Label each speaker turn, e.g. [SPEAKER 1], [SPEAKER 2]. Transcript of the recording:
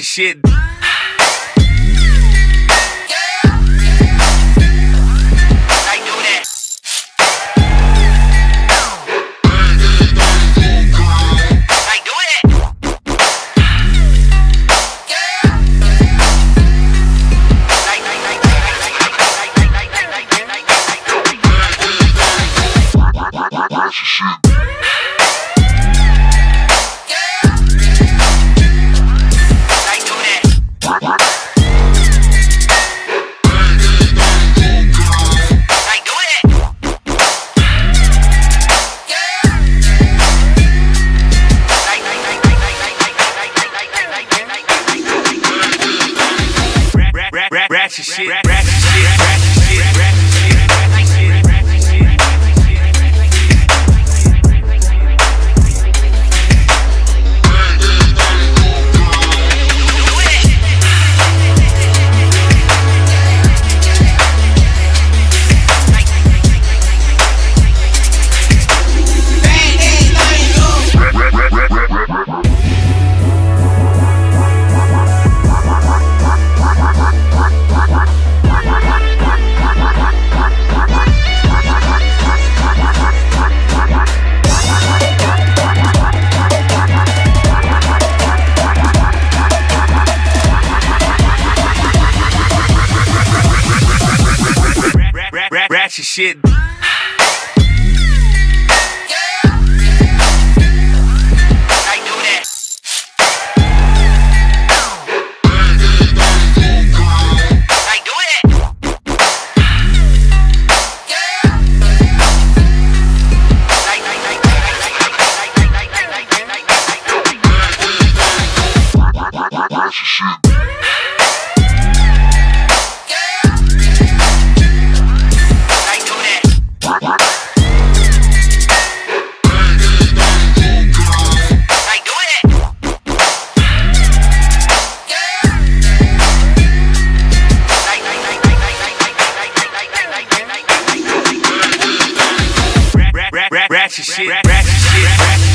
[SPEAKER 1] your shit. shit. ratchet shit. Ratchet shit. your shit. shit. ratchet shit,
[SPEAKER 2] ratchet shit.